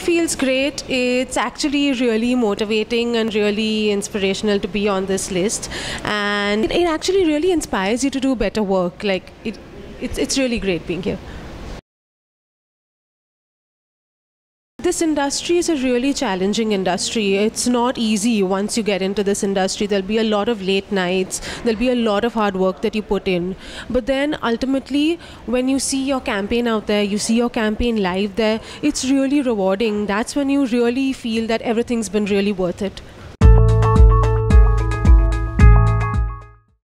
it feels great. It's actually really motivating and really inspirational to be on this list. And it, it actually really inspires you to do better work. Like, it, it's, it's really great being here. This industry is a really challenging industry. It's not easy once you get into this industry. There'll be a lot of late nights, there'll be a lot of hard work that you put in. But then ultimately, when you see your campaign out there, you see your campaign live there, it's really rewarding. That's when you really feel that everything's been really worth it.